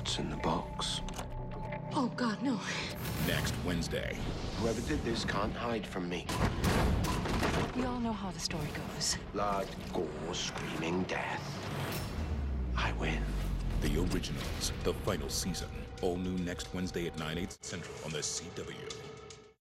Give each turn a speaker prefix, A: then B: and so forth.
A: What's in the box?
B: Oh, God, no.
C: Next Wednesday.
A: Whoever did this can't hide from me.
B: We all know how the story goes.
A: Blood, gore, screaming death. I win.
C: The Originals, the final season. All new next Wednesday at 9, 8 central on the CW.